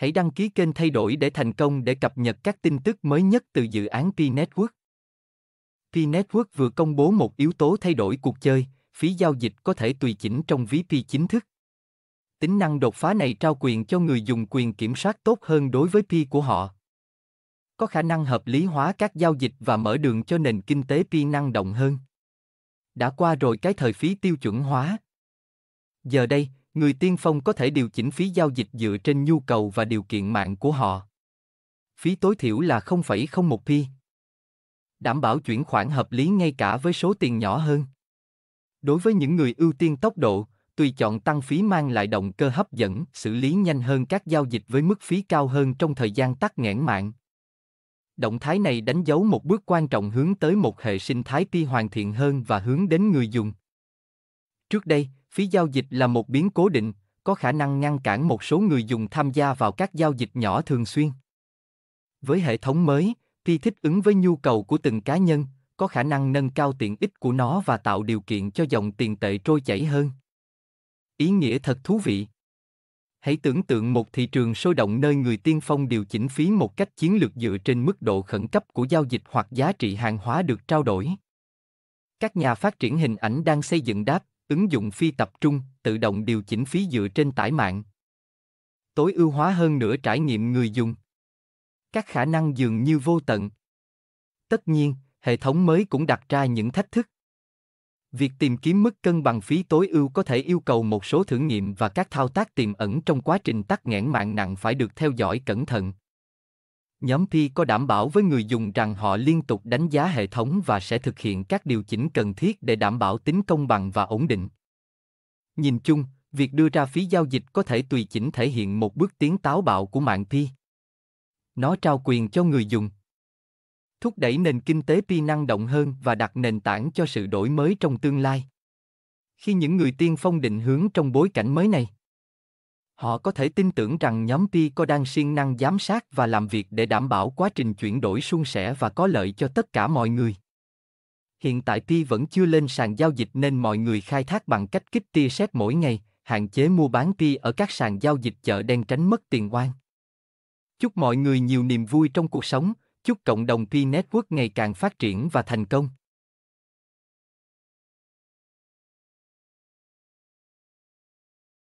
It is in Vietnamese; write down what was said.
Hãy đăng ký kênh thay đổi để thành công để cập nhật các tin tức mới nhất từ dự án Pi Network. Pi Network vừa công bố một yếu tố thay đổi cuộc chơi, phí giao dịch có thể tùy chỉnh trong ví Pi chính thức. Tính năng đột phá này trao quyền cho người dùng quyền kiểm soát tốt hơn đối với Pi của họ. Có khả năng hợp lý hóa các giao dịch và mở đường cho nền kinh tế Pi năng động hơn. Đã qua rồi cái thời phí tiêu chuẩn hóa. Giờ đây, người tiên phong có thể điều chỉnh phí giao dịch dựa trên nhu cầu và điều kiện mạng của họ. Phí tối thiểu là 0,01 pi. Đảm bảo chuyển khoản hợp lý ngay cả với số tiền nhỏ hơn. Đối với những người ưu tiên tốc độ, tùy chọn tăng phí mang lại động cơ hấp dẫn, xử lý nhanh hơn các giao dịch với mức phí cao hơn trong thời gian tắc nghẽn mạng. Động thái này đánh dấu một bước quan trọng hướng tới một hệ sinh thái pi hoàn thiện hơn và hướng đến người dùng. Trước đây, phí giao dịch là một biến cố định, có khả năng ngăn cản một số người dùng tham gia vào các giao dịch nhỏ thường xuyên. Với hệ thống mới, Pi thích ứng với nhu cầu của từng cá nhân, có khả năng nâng cao tiện ích của nó và tạo điều kiện cho dòng tiền tệ trôi chảy hơn. Ý nghĩa thật thú vị. Hãy tưởng tượng một thị trường sôi động nơi người tiên phong điều chỉnh phí một cách chiến lược dựa trên mức độ khẩn cấp của giao dịch hoặc giá trị hàng hóa được trao đổi. Các nhà phát triển hình ảnh đang xây dựng đáp ứng dụng phi tập trung, tự động điều chỉnh phí dựa trên tải mạng. Tối ưu hóa hơn nữa trải nghiệm người dùng. Các khả năng dường như vô tận. Tất nhiên, hệ thống mới cũng đặt ra những thách thức. Việc tìm kiếm mức cân bằng phí tối ưu có thể yêu cầu một số thử nghiệm và các thao tác tiềm ẩn trong quá trình tắc nghẽn mạng nặng phải được theo dõi cẩn thận. Nhóm Pi có đảm bảo với người dùng rằng họ liên tục đánh giá hệ thống và sẽ thực hiện các điều chỉnh cần thiết để đảm bảo tính công bằng và ổn định. Nhìn chung, việc đưa ra phí giao dịch có thể tùy chỉnh thể hiện một bước tiến táo bạo của mạng Pi. Nó trao quyền cho người dùng thúc đẩy nền kinh tế Pi năng động hơn và đặt nền tảng cho sự đổi mới trong tương lai. Khi những người tiên phong định hướng trong bối cảnh mới này, họ có thể tin tưởng rằng nhóm Pi có đang siêng năng giám sát và làm việc để đảm bảo quá trình chuyển đổi suôn sẻ và có lợi cho tất cả mọi người. Hiện tại Pi vẫn chưa lên sàn giao dịch nên mọi người khai thác bằng cách kích tia xét mỗi ngày, hạn chế mua bán Pi ở các sàn giao dịch chợ đen tránh mất tiền oan. Chúc mọi người nhiều niềm vui trong cuộc sống, chúc cộng đồng Pi Network ngày càng phát triển và thành công.